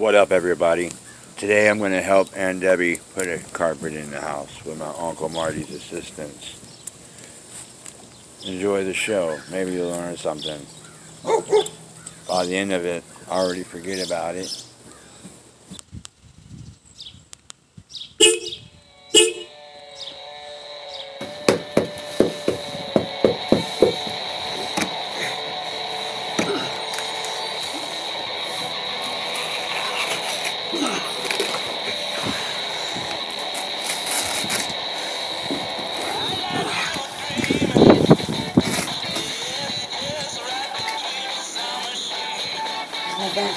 What up, everybody? Today I'm going to help Aunt Debbie put a carpet in the house with my Uncle Marty's assistance. Enjoy the show. Maybe you'll learn something. Oh, oh. By the end of it, I already forget about it.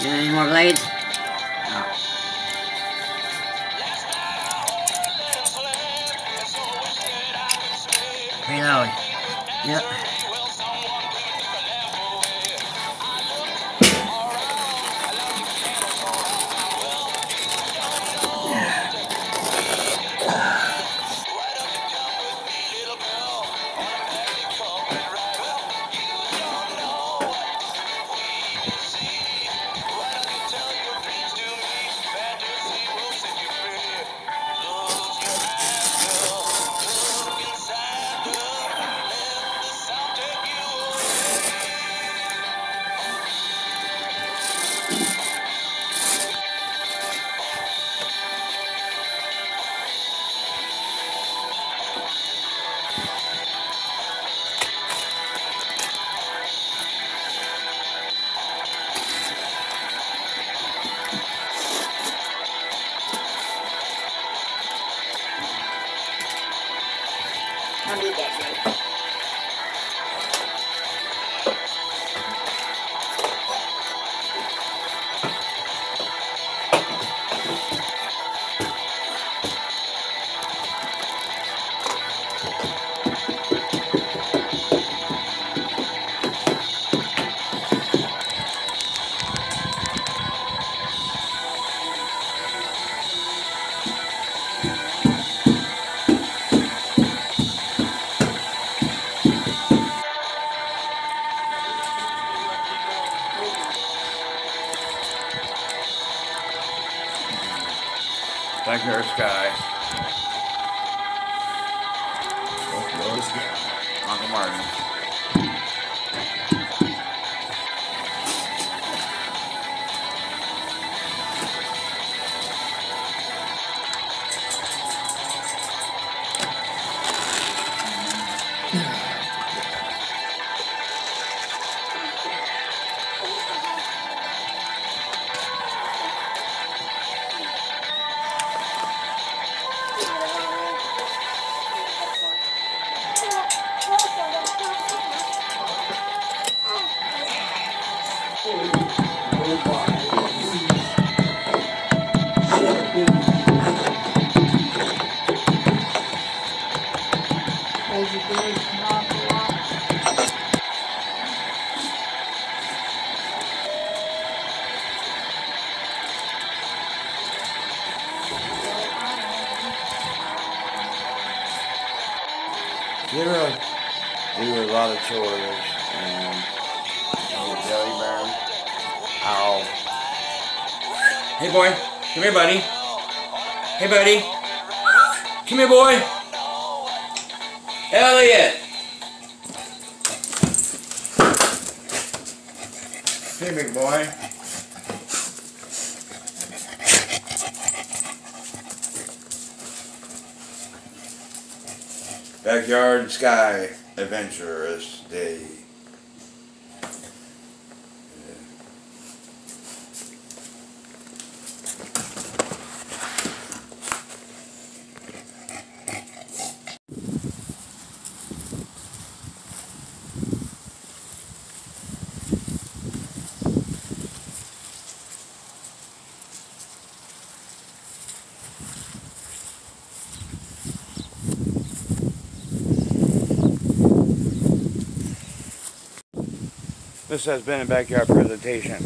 Got any more blades? Reload. Yep. I'll need that blade. Thank you, Sky. Sky. Uncle Martin. You ever do a lot of chores and get belly burn? Ow. Hey boy, come here buddy. Hey buddy. Come here boy. Elliot. Hey big boy. Backyard Sky Adventurous Day. This has been a backyard presentation.